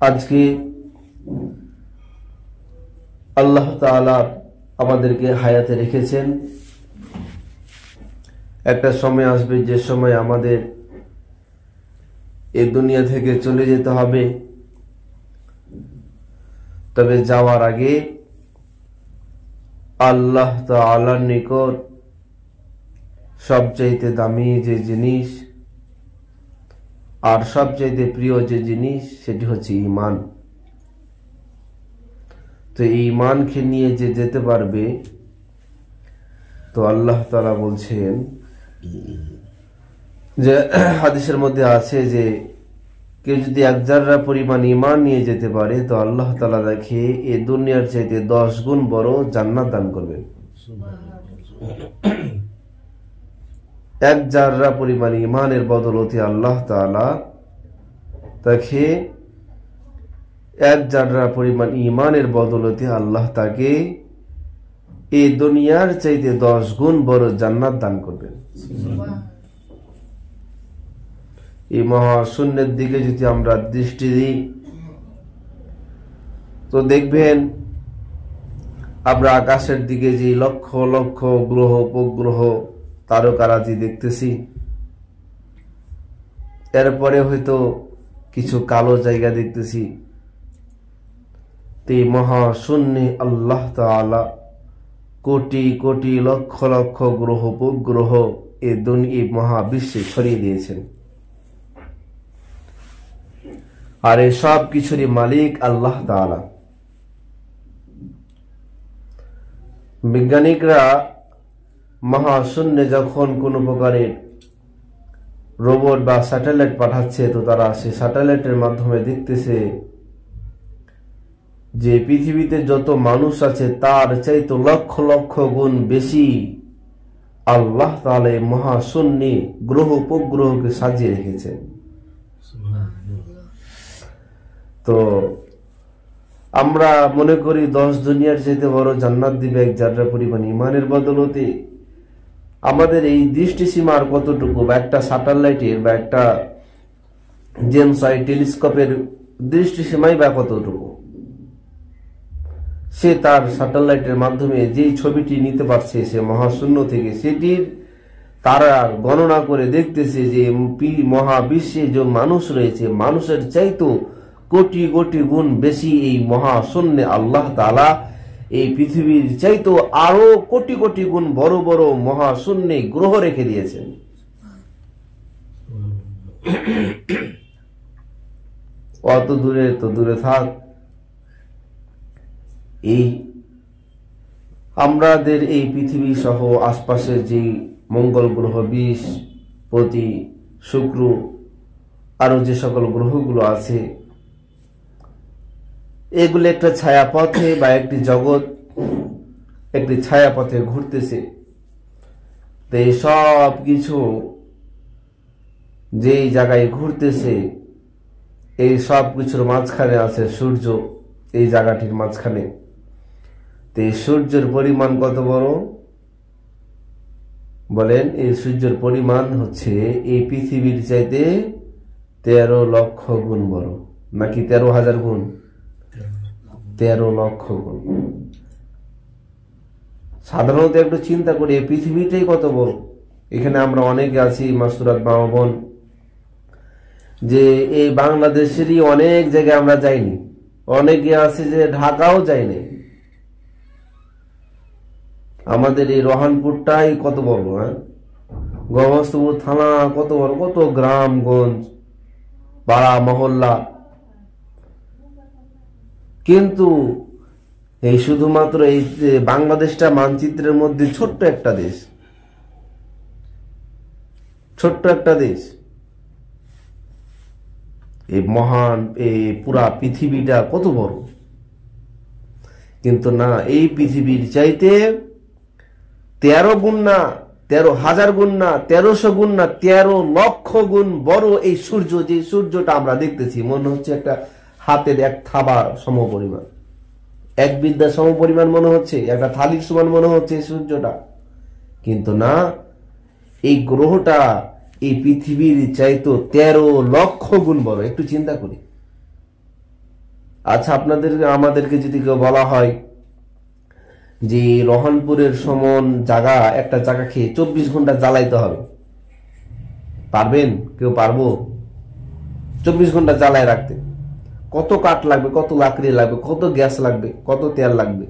আজকে আল্লাহ তাআলা আমাদেরকে হায়াতে রেখেছেন। একটা সময় আসবে, যে সময় আমাদের এ দুনিয়া থেকে চলে যেতে হবে। তবে যাওয়ার আগে আল্লাহ তাআলার নিকট সবচাইতে দামি যে জিনিস আর সবচাইতে প্রিয় যে জিনিস, সেটি হচ্ছে ইমান তো এই ইমানকে নিয়ে যে যেতে পারবে, তো আল্লাহ তালা বলছেন যে, হাদিসের মধ্যে আছে যে, কেউ যদি এক জাররা পরিমাণ ইমান নিয়ে যেতে পারে, তো আল্লাহ তালা দেখে এ দুনিয়ার চাইতে দশ গুণ বড় জান্নাত দান করবেন। এক জাররা পরিমাণ ইমানের বদলতে আল্লাহ তালা তাকে এক জাররা পরিমাণ ইমানের বদলতে আল্লাহ তাকে এই দুনিয়ার চাইতে দশ গুণ বড় জান্নাত দান করবেন। এই মহাশূন্যের দিকে যদি আমরা দৃষ্টি দিই, তো দেখবেন আমরা আকাশের দিকে যে লক্ষ লক্ষ গ্রহ, উপগ্রহ তারকারাজি দেখতেছি। এরপরে হয়তো কিছু কালো জায়গা দেখতেছি। তে মহাশূন্যে আল্লাহ তাআলা কোটি কোটি লক্ষ লক্ষ গ্রহ উপগ্রহ এ দুনিয়া মহাবিশ্বে ছড়িয়ে দিয়েছেন। আর এই সব কিছুরই মালিক আল্লাহ তাআলা। বিজ্ঞানিকরা মহাশূন্যে যখন কোনো প্রকারের রোবট বা স্যাটেলাইট পাঠাচ্ছে, তো তারা সেই স্যাটেলাইটের মাধ্যমে দেখতেছে যে পৃথিবীতে যত মানুষ আছে, তার চাইতো লক্ষ লক্ষ গুণ বেশি আল্লাহ তাহলে মহাশূন্যে গ্রহ উপগ্রহকে সাজিয়ে রেখেছেন। তো আমরা মনে করি দশ দুনিয়ার চাইতে বড় জান্নাত দিবে এক যাত্রা পরিমাণ ইমানের বদলতে আমাদের এই দৃষ্টি সীমার কতটুকু বা একটা স্যাটেলাইটের বা একটা জেমস আই টেলিস্কোপের দৃষ্টি সীমাই বা কতটুকু? সে তার স্যাটেলাইটের মাধ্যমে যেই ছবিটি নিতে পারছে সে মহাশূন্য থেকে, সেটির তারা গণনা করে দেখতেছে যে মহাবিশ্বে যে মানুষ রয়েছে, মানুষের চাইতো কোটি কোটি গুণ বেশি এই মহাশূন্যে আল্লাহ তালা এই পৃথিবীর চাইতো আরও কোটি কোটি গুণ বড় বড় মহাশূন্যে গ্রহ রেখে দিয়েছেন। অত দূরে তো দূরে থাক। এই আমাদের এই পৃথিবী সহ আশপাশের যে মঙ্গল গ্রহ বিষ প্রতি শুক্র আরও যে সকল গ্রহগুলো আছে এগুলো একটা ছায়াপথে বা একটি জগৎ, একটি ছায়াপথে ঘুরতেছে। তো এই সব কিছু যেই জায়গায় ঘুরতেছে, এই সব কিছুর মাঝখানে আছে সূর্য, এই জায়গাটির মাঝখানে। তো এই সূর্যের পরিমাণ কত বড়? বলেন, এই সূর্যের পরিমাণ হচ্ছে এই পৃথিবীর চাইতে তেরো লক্ষ গুণ বড়, নাকি তেরো হাজার গুণ? তেরো লক্ষ গুণ সাধারণত একটু চিন্তা করি, এই পৃথিবীটাই কত বড়? এখানে আমরা অনেকে আছি, মাসুরাত বোন, যে এই বাংলাদেশেরই অনেক জায়গায় আমরা যাইনি। অনেকে আছে যে ঢাকাও যায়নি। আমাদের এই রহানপুরটাই কত বড় হ্যাঁ? গহস্তপুর থানা কত বড়? কত গ্রামগঞ্জ, পাড়া, মহল্লা। কিন্তু এই শুধুমাত্র এই বাংলাদেশটা মানচিত্রের মধ্যে ছোট্ট একটা দেশ। ছোট্ট একটা দেশ। এই মহান, এই পুরা পৃথিবীটা কত বড়। কিন্তু না, এই পৃথিবীর চাইতে তেরো গুণ না, তেরো হাজার গুণ না, তেরোশো গুণ না, তেরো লক্ষ গুণ বড় এই সূর্য, যে সূর্যটা আমরা দেখতেছি। মনে হচ্ছে একটা হাতের এক থাবা সম পরিমাণ এক বিদ্যা সম পরিমাণ মনে হচ্ছে, একটা থালির সমান মনে হচ্ছে সূর্যটা। কিন্তু না, এই গ্রহটা এই পৃথিবীর চাইতো তেরো লক্ষ গুণ বড়। একটু চিন্তা করি। আচ্ছা আপনাদের, আমাদেরকে যদি কেউ বলা হয় যে রহনপুরের সমান জায়গা একটা জায়গা খেয়ে চব্বিশ ঘণ্টা জ্বালাইতে হবে। পারবেন? কেউ পারব? চব্বিশ ঘণ্টা জ্বালায় রাখতে। কত কাঠ লাগবে, কত লাকড়ি লাগবে, কত গ্যাস লাগবে, কত তেল লাগবে?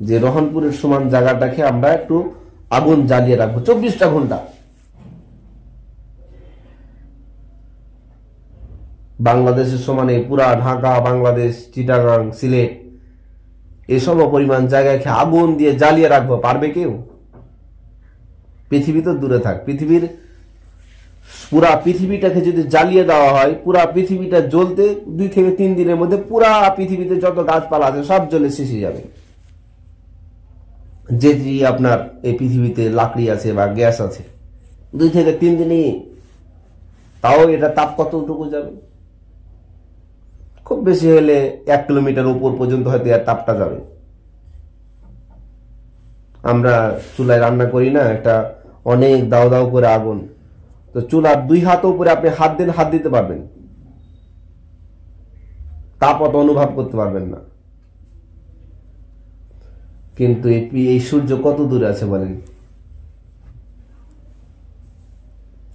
যে রহনপুরের সমান জায়গাটাকে আমরা একটু আগুন জ্বালিয়ে রাখব। চব্বিশটা ঘণ্টা। বাংলাদেশের সমানে পুরা ঢাকা, বাংলাদেশ, চিটাগাং, সিলেট, এসব পরিমাণ জায়গায় আগুন দিয়ে জ্বালিয়ে রাখব। পারবে কেউ? পৃথিবী তো দূরে থাক। পৃথিবীর পুরা পৃথিবীটাকে যদি জ্বালিয়ে দেওয়া হয়, পুরা পৃথিবীটা জ্বলতে দুই থেকে তিন দিনের মধ্যে পুরা পৃথিবীতে যত গাছপালা আছে সব জ্বলে শেষে যাবে। যেটি আপনার এই পৃথিবীতে লাকড়ি আছে বা গ্যাস আছে, দুই থেকে তিন দিনই তাও এটা তাপ কতটুকু যাবে? খুব বেশি হলে এক কিলোমিটার উপর পর্যন্ত হয়তো এর তাপটা যাবে। আমরা চুলায় রান্না করি না, একটা অনেক দাও দাও করে আগুন। তো চুলার দুই হাত উপরে আপনি হাত দিন হাত দিতে পারবেন। তাপ অত অনুভব করতে পারবেন না। কিন্তু এই সূর্য কত দূরে আছে বলেন?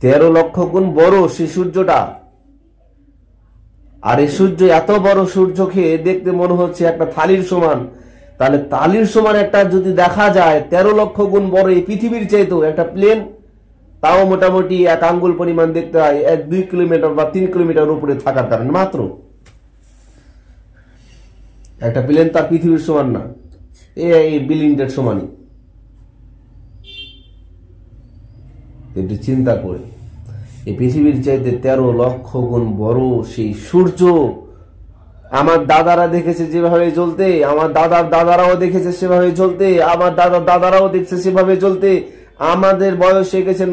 তেরো লক্ষ গুণ বড় সেই সূর্যটা। আর এই সূর্য এত বড় সূর্যকে দেখতে মনে হচ্ছে একটা থালির সমান। তাহলে তালির সমান একটা যদি দেখা যায়, তেরো লক্ষ গুণ বড় এই পৃথিবীর চাইতেও একটা প্লেন তাও মোটামুটি এক আঙ্গুল পরিমাণ দেখতে হয়, এক, দুই কিলোমিটার বা তিন কিলোমিটার উপরে থাকার কারণে মাত্র। একটা প্লেন তার পৃথিবীর সমান না এই বিল্ডিংটার সমানই। একটু চিন্তা করে, এই পৃথিবীর চাইতে তেরো লক্ষ গুণ বড় সেই সূর্য আমার দাদারা দেখেছে যেভাবে জ্বলতে, আমার দাদার দাদারাও দেখেছে সেভাবে জ্বলতে, আমার দাদার দাদারাও দেখছে সেভাবে জ্বলতে আমাদের বয়স হয়ে গেছে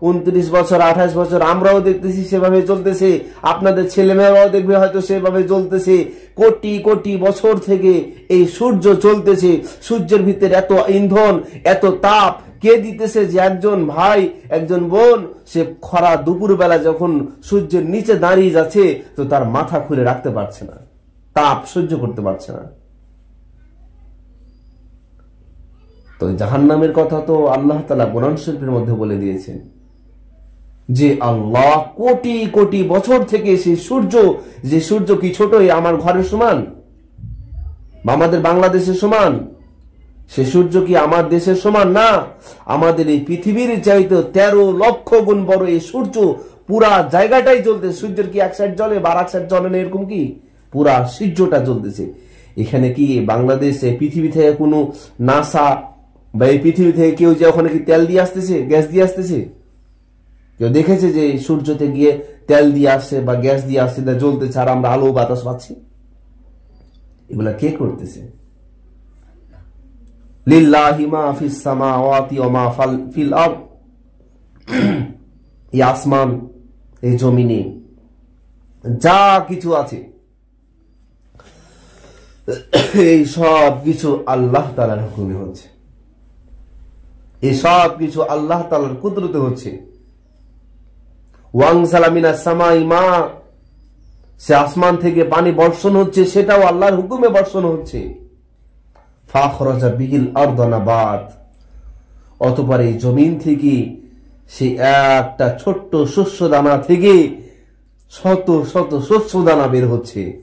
উনত্রিশ বছর, আঠাশ বছর, আমরাও দেখতেছি সেভাবে চলতেছে। আপনাদের ছেলেমেয়েরাও দেখবে হয়তো সেভাবে চলতেছে। কোটি কোটি বছর থেকে এই সূর্য চলতেছে। সূর্যের ভিতরে এত ইন্ধন, এত তাপ। কে দিতেছে যে একজন ভাই, একজন বোন? সে খরা দুপুর বেলা যখন সূর্যের নিচে দাঁড়িয়ে যাচ্ছে, তো তার মাথা খুলে রাখতে পারছে না। তাপ সহ্য করতে পারছে না। তো জাহান নামের কথা তো আল্লাহ তালা কোরআন শরীফের মধ্যে বলে দিয়েছেন যে আল্লাহ কোটি কোটি বছর থেকে সেই সূর্য, যে সূর্য কি ছোট আমার ঘরের সমান? বা আমাদের বাংলাদেশের সমান? সে সূর্য কি আমার দেশের সমান? না। আমাদের এই পৃথিবীর চাইতে তেরো লক্ষ গুণ বড় এই সূর্য পুরা জায়গাটাই চলতে সূর্যের কি এক সাইড জলে বা এক সাইড জলে না এরকম কি? পুরা সূর্যটা জ্বলতেছে। এখানে কি বাংলাদেশে, পৃথিবী থেকে কোনো নাসা বা এই পৃথিবী থেকে কেউ যে ওখানে কি তেল দিয়ে আসতেছে? গ্যাস দিয়ে আসতেছে? কেউ দেখেছে যে সূর্যতে গিয়ে তেল দিয়ে আসছে বা গ্যাস দিয়ে আসছে না, জ্বলতেছে আর আমরা আলো বাতাস পাচ্ছি? এগুলা কে করতেছে? আসমান, এই জমিনে যা কিছু আছে, এই সব কিছু আল্লাহ তালার হুকুমে হচ্ছে। এই সব কিছু আল্লাহ তালার কুদরতে হচ্ছে। ওয়াং সালামিনা সামাই মা, সে আসমান থেকে পানি বর্ষণ হচ্ছে, সেটাও আল্লাহর হুকুমে বর্ষণ হচ্ছে। ফাখরাজা বিহিল আর্দনাবাদ অতপর এই জমিন থেকে সে একটা ছোট্ট শস্য দানা থেকে শত শত শস্য দানা বের হচ্ছে।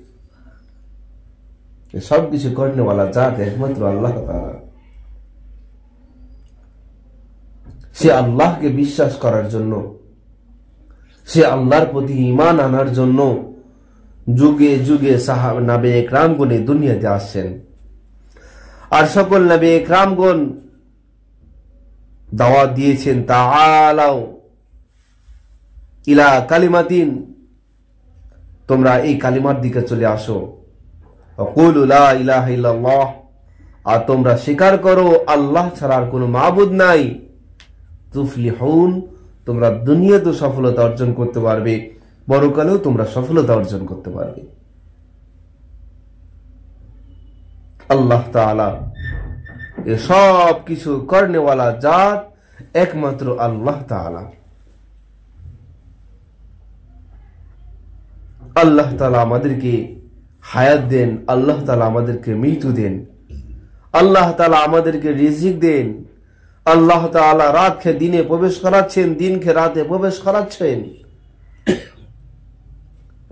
সবকিছু কর্নেওয়ালা জাত একমাত্র আল্লাহ তারা সে আল্লাহকে বিশ্বাস করার জন্য, সে আল্লাহর প্রতি ইমান আনার জন্য যুগে যুগে সাহাব নাবে একরামগুন দুনিয়াতে আসছেন। আর সকল নবে একরামগণ দাওয়াত দিয়েছেন তাআলাও ইলা কালিমাতিন তোমরা এই কালিমার দিকে চলে আসো। ইলাহ আর তোমরা স্বীকার করো, আল্লাহ ছাড়ার কোনো মাবুদ নাই। তুফলিহুন, তোমরা দুনিয়াতে সফলতা অর্জন করতে পারবে বড়কালেও তোমরা সফলতা অর্জন করতে পারবে। আল্লাহ তাআলা সব কিছু কর্নেওয়ালা জাত একমাত্র আল্লাহ তাআলা। আল্লাহ তালা আমাদেরকে হায়াত দেন, আল্লাহ তালা আমাদেরকে মৃত্যু দেন, আল্লাহ তালা আমাদেরকে রিজিক দেন। আল্লাহ তালা রাতকে দিনে প্রবেশ করাচ্ছেন, দিনকে রাতে প্রবেশ করাচ্ছেন।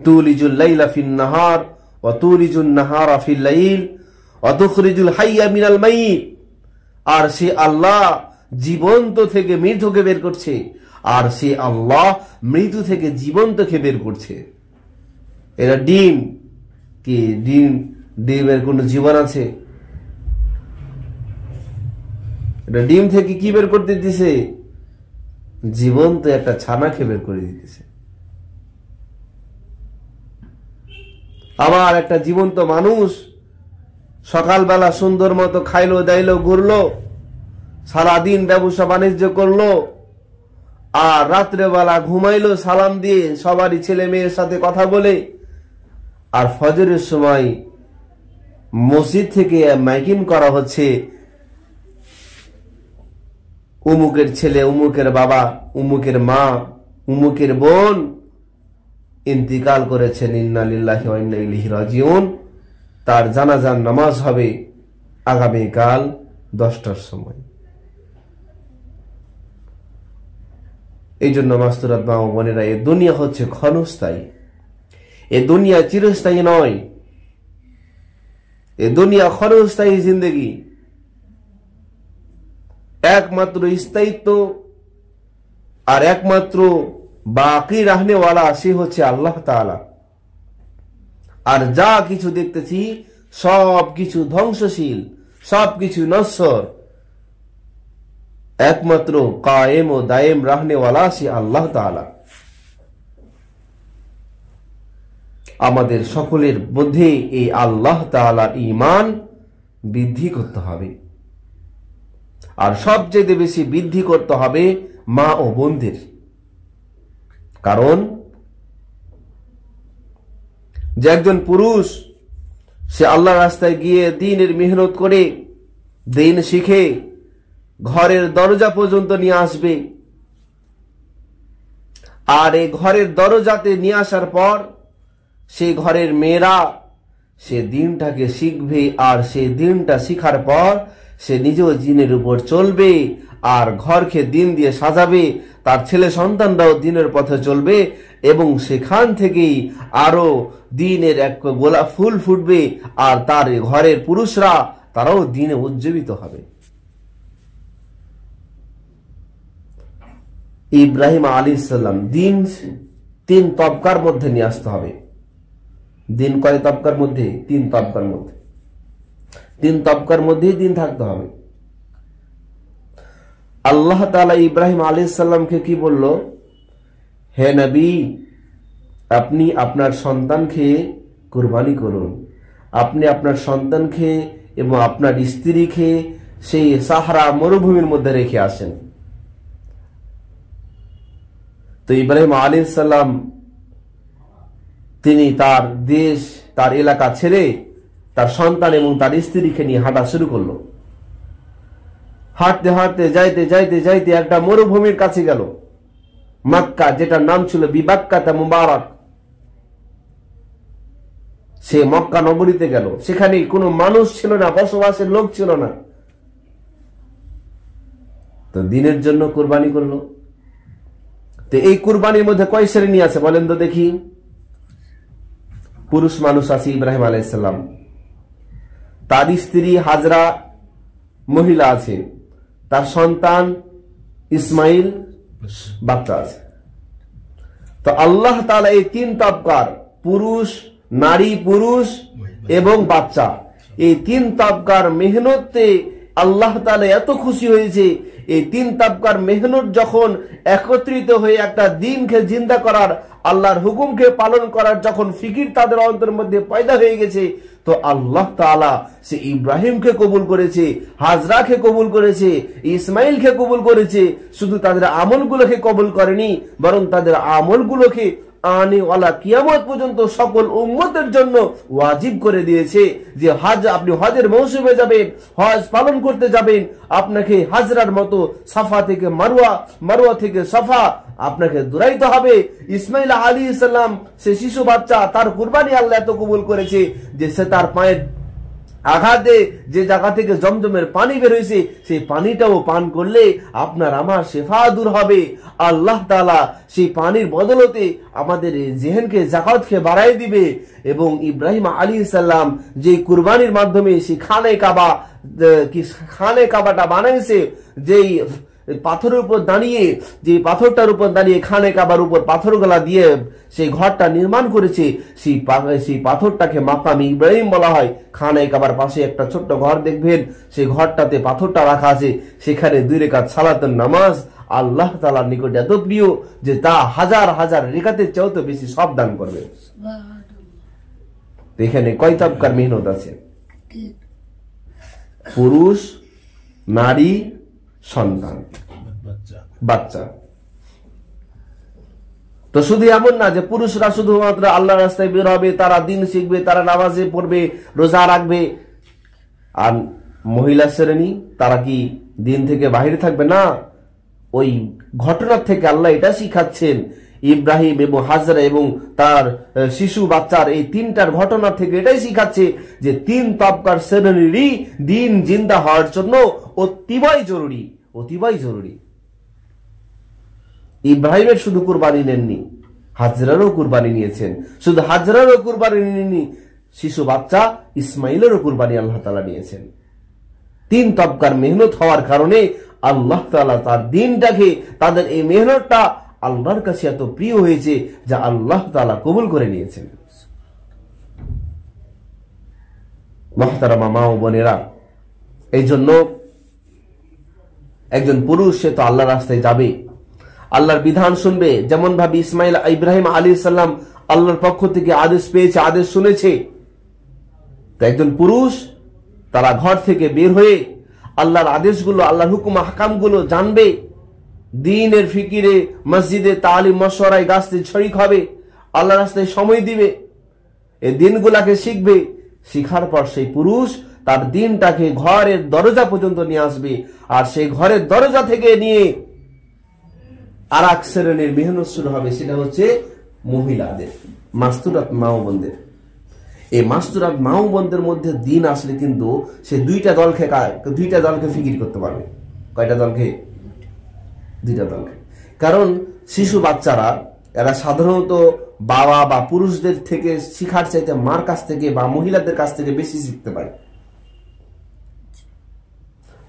তুলিজুল লাইলা ফিন নাহার ও তুলিজুল নাহারা ফিল লাইল ও হাইয়া মিনাল মাইত। আর সে আল্লাহ জীবন্ত থেকে মৃতকে বের করছে, আর সে আল্লাহ মৃত্যু থেকে জীবন্তকে বের করছে। এরা ডিম। কি? ডিম, ডিমের কোন জীবন আছে? এটা ডিম থেকে কি বের করতে দিছে জীবন্ত একটা ছানাকে বের করে দিতেছে। আবার একটা জীবন্ত মানুষ সকালবেলা সুন্দর মতো খাইলো, দাইলো, ঘুরলো, সারাদিন ব্যবসা বাণিজ্য করল, আর রাত্রেবেলা ঘুমাইলো সালাম দিয়ে সবারই ছেলে মেয়ের সাথে কথা বলে, আর ফজরের সময় মসজিদ থেকে মাইকিং করা হচ্ছে উমুকের ছেলে, উমুকের বাবা, উমুকের মা, উমুকের বোন ইন্তিকাল করেছেন ইন্নালিল্লাহি ওয়া ইন্না ইলাইহি রাজিউন। তার জানাজার নামাজ হবে আগামীকাল দশটার সময়। এই জন্য মাস্তুরাত মা বোনেরা, এ দুনিয়া হচ্ছে ক্ষণস্থায়ী। এ দুনিয়া চিরস্থায়ী নয়। এ দুনিয়া ক্ষণস্থায়ী জিন্দগি। একমাত্র স্থায়িত্ব আর একমাত্র বাকি রাহনেওয়ালা সে হচ্ছে আল্লাহ তাআলা। আর যা কিছু দেখতেছি সব কিছু ধ্বংসশীল সব কিছু নশ্বর। একমাত্র কায়েম ও দায়েম রাহনেওয়ালা সে আল্লাহ তাআলা। আমাদের সকলের মধ্যে এই আল্লাহ তাআলার ইমান বৃদ্ধি করতে হবে। আর সবচেয়ে বেশি বৃদ্ধি করতে হবে মা ও বোনদের। কারণ, যে একজন পুরুষ, সে আল্লাহ রাস্তায় গিয়ে দিনের মেহনত করে, দিন শিখে, ঘরের দরজা পর্যন্ত নিয়ে আসবে, আর এই ঘরের দরজাতে নিয়ে আসার পর সে ঘরের মেয়েরা, সে দিনটাকে শিখবে, আর সে দিনটা শিখার পর সে নিজেও জিনের উপর চলবে, আর ঘরকে দিন দিয়ে সাজাবে, তার ছেলে সন্তানরাও দিনের পথে চলবে, এবং সেখান থেকেই আরও দিনের এক গোলাপ ফুল ফুটবে, আর তার ঘরের পুরুষরা তারাও দিনে উজ্জীবিত হবে। ইব্রাহিম আলী সাল্লাম দিন, তিন তবকার মধ্যে নিয়ে আসতে হবে। দিন কয় তবকার মধ্যে? তিন তবকার মধ্যে। তিন তবকার মধ্যেই দিন থাকতে হবে। আল্লাহ তালা ইব্রাহিম আলী সাল্লামকে কি বলল? হে নবী, আপনি আপনার সন্তানকে কুরবানি করুন। আপনি আপনার সন্তানকে এবং আপনার স্ত্রীকে সেই সাহারা মরুভূমির মধ্যে রেখে আসেন। তো ইব্রাহিম আলী সাল্লাম তিনি তার দেশ, তার এলাকা ছেড়ে তার সন্তান এবং তার স্ত্রীকে নিয়ে হাঁটা শুরু করল। হাঁটতে হাঁটতে, যাইতে যাইতে যাইতে একটা মরুভূমির কাছে গেল। মাক্কা, যেটার নাম ছিল বিবাক্কাতা মুবারক। সে মক্কা নগরীতে গেল। সেখানে কোনো মানুষ ছিল না, বসবাসের লোক ছিল না। তো দিনের জন্য কোরবানি করল। তো এই কুরবানির মধ্যে কয় শ্রেণি আছে বলেন তো দেখি। পুরুষ মানুষ আছে ইব্রাহিম আলাইসাল্লাম তার স্ত্রী হাজরা মহিলা আছে, তার সন্তান ইসমাইল বাচ্চা আছে। তো আল্লাহ তালা এই তিন তাবকার পুরুষ, নারী, পুরুষ এবং বাচ্চা, এই তিন তাবকার মেহনতে আল্লাহ তালা এত খুশি হয়েছে, এই তিন তাবকার মেহনত যখন একত্রিত হয়ে একটা দিনকে জিন্দা করার, আল্লাহর হুকুমকে পালন করার যখন ফিকির তাদের অন্তর মধ্যে পয়দা হয়ে গেছে তো আল্লাহ তালা সে ইব্রাহিমকে কবুল করেছে, হাজরাকে কবুল করেছে ইসমাইলকে কবুল করেছে। শুধু তাদের আমলগুলোকে কবুল করেনি, বরং তাদের আমলগুলোকে আনেওয়ালা কিয়ামত পর্যন্ত সকল উম্মতের জন্য ওয়াজিব করে দিয়েছে যে হজ আপনি হজের মৌসুমে যাবেন, হজ পালন করতে যাবেন, আপনাকে হাজরার মতো সাফা থেকে মারুয়া মারুয়া থেকে সাফা আপনাকে দূরাইতে হবে। ইসমাইল আলী ইসলাম সে শিশু বাচ্চা তার কুরবানি আল্লাহ এত কবুল করেছে যে সে তার পায়ের আঘাতে যে জায়গা থেকে জমজমের পানি বের হয়েছে, সেই পানিটাও পান করলে আপনার আমার শেফা দূর হবে। আল্লাহ তালা সেই পানির বদলতে আমাদের জেহেনকে জাকাতকে বাড়াই দিবে এবং ইব্রাহিম আলী সাল্লাম যে কুরবানির মাধ্যমে সেই খানে কাবা কি খানে কাবাটা বানাইছে যেই পাথরের উপর দাঁড়িয়ে যে পাথরটার উপর দাঁড়িয়ে খানে কাবার উপর পাথর গলা দিয়ে সেই ঘরটা নির্মাণ করেছে সেই সেই পাথরটাকে মাকাম ইব্রাহিম বলা হয়। খানে কাবার পাশে একটা ছোট্ট ঘর দেখবেন সেই ঘরটাতে পাথরটা রাখা আছে। সেখানে দুই রেখাত সালাতের নামাজ আল্লাহ তালার নিকট এত প্রিয় যে তা হাজার হাজার রেখাতে চেয়েও তো বেশি সব দান করবে এখানে কয় তাবকার মেহনত আছে? পুরুষ নারী সন্তান। বাচ্চা। বাচ্চা। তো শুধু এমন না যে পুরুষরা শুধুমাত্র আল্লাহ রাস্তায় বের হবে তারা দিন শিখবে তারা নামাজে পড়বে রোজা রাখবে। আর মহিলা শ্রেণি তারা কি দিন থেকে বাহিরে থাকবে? না। ওই ঘটনার থেকে আল্লাহ এটা শিখাচ্ছেন ইব্রাহিম এবং হাজরা এবং তার শিশু বাচ্চার এই তিনটার ঘটনা থেকে এটাই শিখাচ্ছে যে তিন তবকার শ্রেণীরই দিন জিন্দা হওয়ার জন্য অতিবই জরুরি, অতিবাই জরুরি। ইব্রাহিমের শুধু কুরবানি নেননি, হাজরারও কুরবানি নিয়েছেন। শুধু হাজরারও কুরবানি নেননি, শিশু বাচ্চা ইসমাইলেরও কুরবানি আল্লাহ তালা নিয়েছেন। তিন তবকার মেহনত হওয়ার কারণে আল্লাহ তালা তার দিনটাকে, তাদের এই মেহনতটা আল্লাহর কাছে এত প্রিয় হয়েছে যা আল্লাহ তালা কবুল করে নিয়েছেন। মহতারামা মা ও বোনেরা এই জন্য একজন পুরুষ, সে তো আল্লাহ রাস্তায় যাবে। আল্লাহর বিধান শুনবে। যেমন ভাবে ইসমাইল ইব্রাহিম আলী সাল্লাম আল্লাহর পক্ষ থেকে আদেশ পেয়েছে, আদেশ শুনেছে। তো একজন পুরুষ তারা ঘর থেকে বের হয়ে আল্লাহর আদেশগুলো, আল্লাহর হুকুম হাকামগুলো জানবে। দিনের ফিকিরে মসজিদে তালিম মশরায় গাছতে শরিক হবে আল্লাহ রাস্তায় সময় দিবে এই দিনগুলাকে শিখবে, শিখার পর সেই পুরুষ তার দিনটাকে ঘরের দরজা পর্যন্ত নিয়ে আসবে আর সেই ঘরের দরজা থেকে নিয়ে আর এক শ্রেণির মেহনত শুরু হবে, সেটা হচ্ছে মহিলাদের, মাস্তুরাত মাও বোনদের। এই মাস্তুরাত মাও বোনদের মধ্যে দিন আসলে কিন্তু সে দুইটা দলকে দুইটা দলকে ফিকির করতে পারবে। কয়টা দলকে? দুইটা দলকে কারণ শিশু বাচ্চারা, এরা সাধারণত বাবা বা পুরুষদের থেকে শিখার চাইতে মার কাছ থেকে বা মহিলাদের কাছ থেকে বেশি শিখতে পারে।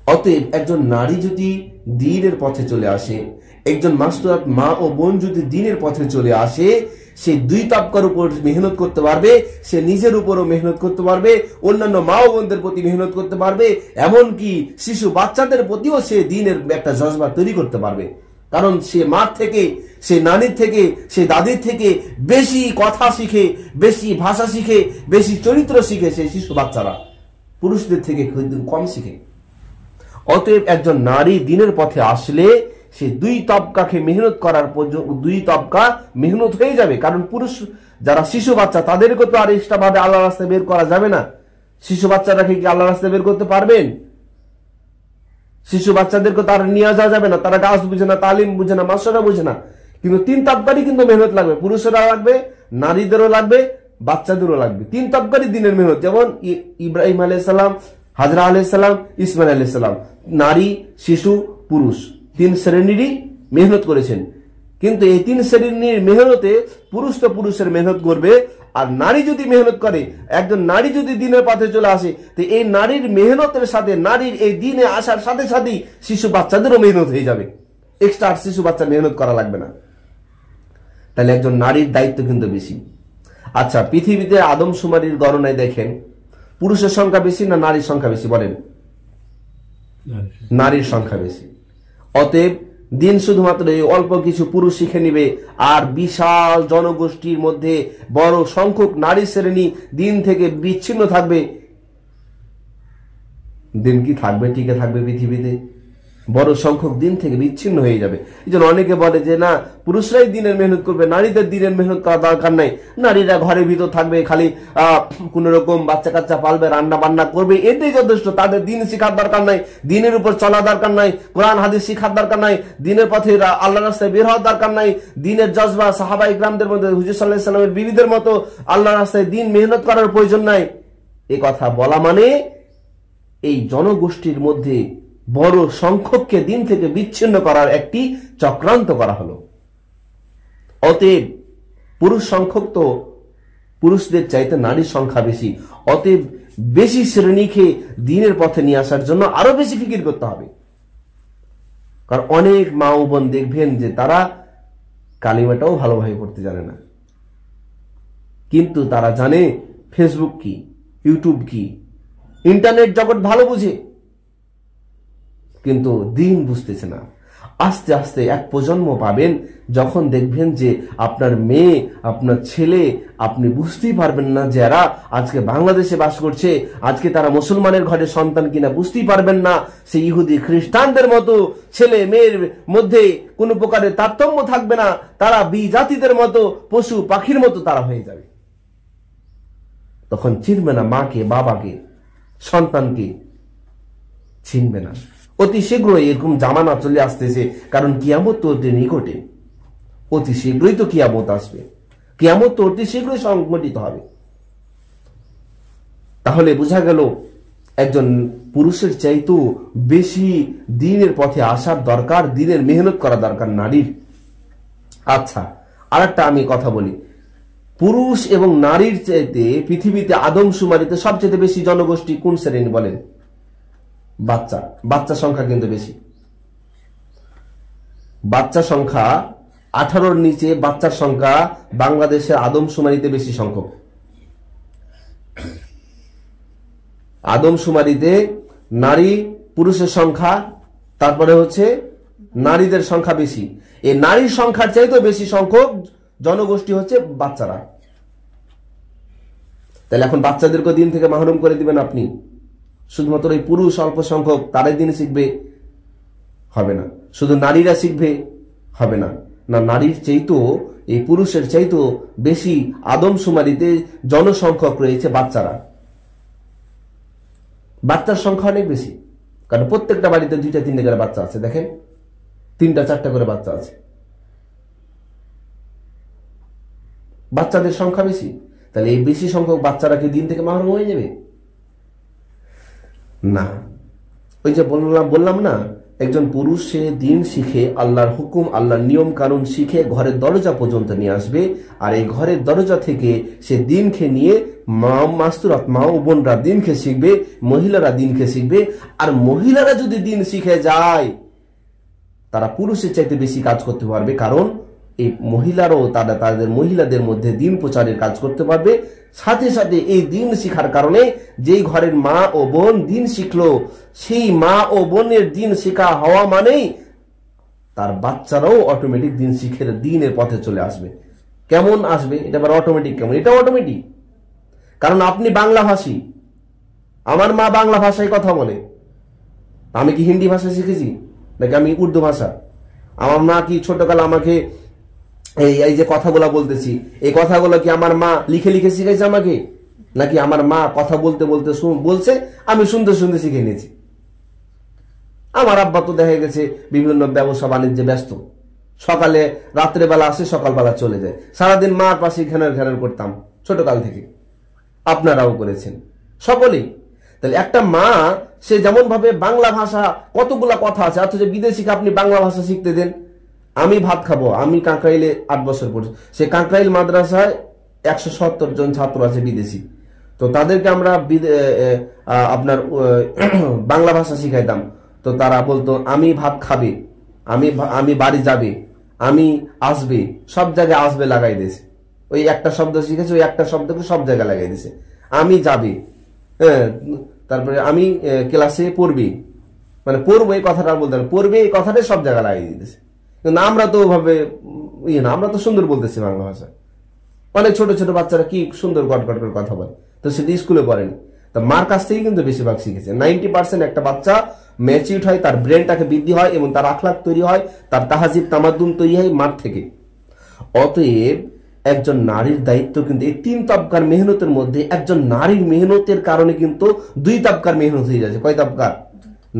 অতএব একজন নারী যদি দিনের পথে চলে আসে, একজন মাস্টার মা ও বোন যদি দিনের পথে চলে আসে, সে দুই তাপকার উপর মেহনত করতে পারবে, সে নিজের উপরও মেহনত করতে পারবে, অন্যান্য মা ও বোনদের প্রতি মেহনত করতে পারবে, এমনকি শিশু বাচ্চাদের প্রতিও সে দিনের একটা জজবা তৈরি করতে পারবে। কারণ সে মার থেকে, সে নানির থেকে, সে দাদির থেকে বেশি কথা শিখে, বেশি ভাষা শিখে, বেশি চরিত্র শিখে সে শিশু বাচ্চারা। পুরুষদের থেকে কম শিখে। অতএব একজন নারী দিনের পথে আসলে সে দুই তবকাকে মেহনত করার দুই তবকা মেহনত হয়ে যাবে। কারণ পুরুষ, যারা শিশু বাচ্চা তাদেরকে তো আর এক্সট্রা ভাবে আল্লাহ রাস্তায় বের করা যাবে না। শিশু বাচ্চারাকে কি আল্লাহ রাস্তায় বের করতে পারবেন? শিশু বাচ্চাদেরকে তার নিয়ে যাওয়া যাবে না। তারা গাছ বুঝে না, তালিম বুঝে না মাস্টাররা বুঝে না। কিন্তু তিন তাবকারই কিন্তু মেহনত লাগবে। পুরুষেরা লাগবে, নারীদেরও লাগবে, বাচ্চাদেরও লাগবে। তিন তাবকারই দিনের মেহনত। যেমন ইব্রাহিম আলাইসাল্লাম হাজরা আলাইসাল্লাম ইসমাইল আলাইসাল্লাম নারী, শিশু, পুরুষ। তিন শ্রেণীরই মেহনত করেছেন। কিন্তু এই তিন শ্রেণির মেহনতে পুরুষ তো পুরুষের মেহনত করবে, আর নারী যদি মেহনত করে, একজন নারী যদি দিনের পথে চলে আসে, তো এই নারীর মেহনতের সাথে, নারীর এই দিনে আসার সাথে সাথেই শিশু বাচ্চাদেরও মেহনত হয়ে যাবে। এক্সট্রা আর শিশু বাচ্চা মেহনত করা লাগবে না। তাহলে একজন নারীর দায়িত্ব কিন্তু বেশি। আচ্ছা পৃথিবীতে আদমশুমারির গণনায় দেখেন পুরুষের সংখ্যা বেশি না নারীর সংখ্যা বেশি বলেন? নারীর সংখ্যা বেশি। অতএব দিন শুধুমাত্র এই অল্প কিছু পুরুষ শিখে নিবে আর বিশাল জনগোষ্ঠীর মধ্যে বড় সংখ্যক নারী শ্রেণি দিন থেকে বিচ্ছিন্ন থাকবে। দিন কি থাকবে টিকে থাকবে পৃথিবীতে? বড় সংখ্যক দিন থেকে বিচ্ছিন্ন হয়ে যাবে। এই জন্য অনেকে বলে যে, না, পুরুষরাই দিনের মেহনত করবে, নারীদের দিনের মেহনত করা দরকার নাই। নারীরা ঘরের ভিতর থাকবে, খালি কোন রকম বাচ্চা কাচ্চা পালবে রান্না বান্না করবে। এতেই যথেষ্ট। তাদের দিন শিখার দরকার নাই, দিনের উপর চলা দরকার নাই, কোরআন, হাদিস শিখার দরকার নাই, দিনের পথে আল্লাহ রাস্তায় বের হওয়ার দরকার নাই। দিনের জজবা সাহাবা ইকরামদের মধ্যে হুজুর সাল্লাহ সাল্লামের বিবিদের মতো আল্লাহ রাস্তায় দিন মেহনত করার প্রয়োজন নাই। এ কথা বলা মানে এই জনগোষ্ঠীর মধ্যে বড় সংখ্যককে দিন থেকে বিচ্ছিন্ন করার একটি চক্রান্ত করা হলো। অতএব পুরুষ সংখ্যক তো পুরুষদের চাইতে নারীর সংখ্যা বেশি। অতএব বেশি শ্রেণীকে দিনের পথে নিয়ে আসার জন্য আরও বেশি ফিকির করতে হবে। কারণ অনেক মা ও বোন দেখবেন যে তারা কালিমাটাও ভালোভাবে পড়তে জানে না। কিন্তু তারা জানে ফেসবুক কি ইউটিউব কি, ইন্টারনেট জগৎ ভালো বুঝে। কিন্তু দিন বুঝতেছে না। আস্তে আস্তে এক প্রজন্ম পাবেন যখন দেখবেন যে আপনার মেয়ে, আপনার ছেলে, আপনি বুঝতেই পারবেন না যারা আজকে বাংলাদেশে বাস করছে, আজকে তারা মুসলমানের ঘরে সন্তান কিনা বুঝতেই পারবেন না। সে ইহুদি, খ্রিস্টানদের মতো ছেলে মেয়ের মধ্যে কোনো প্রকারের তারতম্য থাকবে না। তারা বি জাতিদের মতো, পশু পাখির মতো তারা হয়ে যাবে। তখন চিনবে না মাকে, বাবাকে, সন্তানকে, চিনবে না। অতি শীঘ্রই এরকম জামানা চলে আসতেছে, কারণ কিয়ামত তো অতি নিকটে। অতি শীঘ্রই তো কিয়ামত আসবে। কিয়ামত তো অতি শীঘ্রই সংগঠিত হবে। তাহলে বোঝা গেল, একজন পুরুষের চাইতেও বেশি দিনের পথে আসার দরকার, দিনের মেহনত করা দরকার নারীর। আচ্ছা আরেকটা আমি কথা বলি। পুরুষ এবং নারীর চাইতে পৃথিবীতে আদমশুমারিতে সবচেয়ে বেশি জনগোষ্ঠী কোন শ্রেণি বলেন? বাচ্চা বাচ্চা সংখ্যা কিন্তু বেশি। বাচ্চা সংখ্যা আঠারোর নিচে বাচ্চার সংখ্যা বাংলাদেশের আদমশুমারিতে বেশি সংখ্যক। আদমশুমারিতে নারী পুরুষের সংখ্যা, তারপরে হচ্ছে নারীদের সংখ্যা বেশি। এই নারীর সংখ্যার চাইতেও বেশি সংখ্যক জনগোষ্ঠী হচ্ছে বাচ্চারা। তাহলে এখন বাচ্চাদেরকে দিন থেকে মাহরুম করে দিবেন আপনি। শুধুমাত্র এই পুরুষ অল্প সংখ্যক তারাই দিন শিখবে, হবে না। শুধু নারীরা শিখবে, হবে না। না, নারীর চাইতো এই পুরুষের চাইতো বেশি আদমশুমারিতে জনসংখ্যক রয়েছে বাচ্চারা। বাচ্চার সংখ্যা অনেক বেশি। কারণ প্রত্যেকটা বাড়িতে দুইটা, তিনটা করে বাচ্চা আছে, দেখেন? তিনটা, চারটা করে বাচ্চা আছে। বাচ্চাদের সংখ্যা বেশি। তাহলে এই বেশি সংখ্যক বাচ্চারা কি দিন থেকে মাহরুম হয়ে যাবে? না। ওই যে বললাম বললাম না, একজন পুরুষ সে দিন শিখে আল্লাহর হুকুম, আল্লাহর নিয়ম কানুন শিখে ঘরের দরজা পর্যন্ত নিয়ে আসবে, আর এই ঘরের দরজা থেকে সে দিন দিনকে নিয়ে মা মাস্তুরাত মা ও বোনরা দিন দিনকে শিখবে, মহিলারা দিন দিনকে শিখবে, আর মহিলারা যদি দিন শিখে যায়, তারা পুরুষের চাইতে বেশি কাজ করতে পারবে, কারণ এই মহিলারাও তারা তাদের মহিলাদের মধ্যে দিন প্রচারের কাজ করতে পারবে সাথে সাথে এই দিন শিখার কারণে যেই ঘরের মা ও বোন দিন শিখলো, সেই মা ও বোনের দিন শেখা হওয়া মানেই তার বাচ্চারাও অটোমেটিক দিন শিখে দিনের পথে চলে আসবে। কেমন আসবে? এটা আবার অটোমেটিক কেমন? এটা অটোমেটিক কারণ আপনি বাংলা ভাষী। আমার মা বাংলা ভাষায় কথা বলে। আমি কি হিন্দি ভাষা শিখেছি? নাকি আমি উর্দু ভাষা? আমার মা কি ছোটকালে আমাকে এই এই যে কথাগুলো বলতেছি, এই কথাগুলো কি আমার মা লিখে লিখে শিখেছে আমাকে? নাকি আমার মা কথা বলতে বলতে বলছে, আমি শুনতে শুনতে শিখে নিয়েছি। আমার আব্বা তো দেখা গেছে বিভিন্ন ব্যবসা বাণিজ্যে ব্যস্ত। সকালে, রাত্রেবেলা আসে, সকালবেলা চলে যায়। সারাদিন মার পাশে ঘেনার ঘেনার করতাম, ছোটকাল থেকে। আপনারাও করেছেন। সকলেই। তাহলে একটা মা, সে যেমন ভাবে বাংলা ভাষা, কতগুলা কথা আছে, অথচ বিদেশিকে আপনি বাংলা ভাষা শিখতে দেন। আমি ভাত খাব, আমি কাঁকরাইলে আট বছর পড়ছি সে কাঁকরাইল মাদ্রাসায় একশো সত্তর জন ছাত্র আছে বিদেশি। তো তাদেরকে আমরা আপনার বাংলা ভাষা শিখাইতাম। তো তারা বলতো, আমি ভাত খাবে, আমি আমি বাড়ি যাবে, আমি আসবে, সব জায়গায় আসবে লাগাই দিয়েছে। ওই একটা শব্দ শিখেছে, ওই একটা শব্দকে সব জায়গায় লাগাই দিয়েছে। আমি যাবে হ্যাঁ তারপরে আমি ক্লাসে পড়বি। মানে পড়ব এই কথাটা বলতে পড়বে এই কথাটাই সব জায়গায় লাগিয়ে দিতেছে কিন্তু আমরা তো ওভাবে ইয়ে না, আমরা তো সুন্দর বলতেছি বাংলা ভাষা অনেক ছোট ছোট বাচ্চারা কি সুন্দর গট গট করে কথা বলে। তো সেটা স্কুলে পড়েনি। তো মার কাছ থেকেই কিন্তু বেশিরভাগ শিখেছে। নাইনটি পার্সেন্ট একটা বাচ্চা ম্যাচিউড হয়, তার ব্রেনটাকে বৃদ্ধি হয় এবং তার আখলাক তৈরি হয়, তার তাহাজিব তামাদ্দুন তৈরি হয় মাঠ থেকে। অতএব একজন নারীর দায়িত্ব কিন্তু এই তিন তাবকার মেহনতের মধ্যে একজন নারীর মেহনতের কারণে কিন্তু দুই তাবকার মেহনত হয়ে যাচ্ছে। কয় তাবকার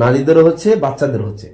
নারীদেরও হচ্ছে বাচ্চাদের হচ্ছে।